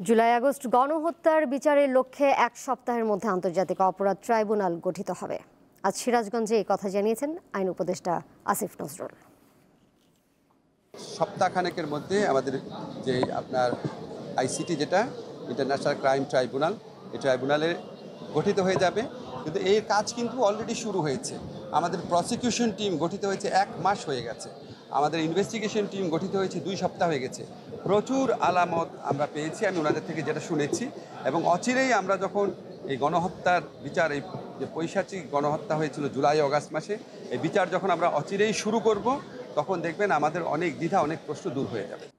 July August গণহত্যার বিচারের লক্ষ্যে এক সপ্তাহের মধ্যে আন্তর্জাতিক অপরাধ ট্রাইব্যুনাল গঠিত হবে। আজ সিরাজগঞ্জে এই কথা জানিয়েছেন আইন উপদেষ্টা আসিফ নজরুল। সপ্তাহখানেকের মধ্যে আমাদের যে আপনার আইসিটি যেটা ইন্টারন্যাশনাল ক্রাইম ট্রাইব্যুনাল এই ট্রাইব্যুনালে গঠিত হয়ে যাবে। কিন্তু এই কাজ কিন্তু অলরেডি শুরু হয়েছে। আমাদের প্রসিকিউশন টিম গঠিত হয়েছে এক মাস হয়ে গেছে। আমাদের ইনভেস্টিগেশন টিম গঠিত হয়েছে দুই সপ্তাহ হয়ে গেছে। প্রচুর আলামত আমরা পেয়েছি, আমি ওনাদের থেকে যেটা শুনেছি। এবং অচিরেই আমরা যখন এই গণহত্যার বিচার, এই যে পৈশাচিক গণহত্যা হয়েছিল জুলাই, অগাস্ট মাসে, এই বিচার যখন আমরা অচিরেই শুরু করব, তখন দেখবেন আমাদের অনেক দ্বিধা, অনেক প্রশ্ন দূর হয়ে যাবে।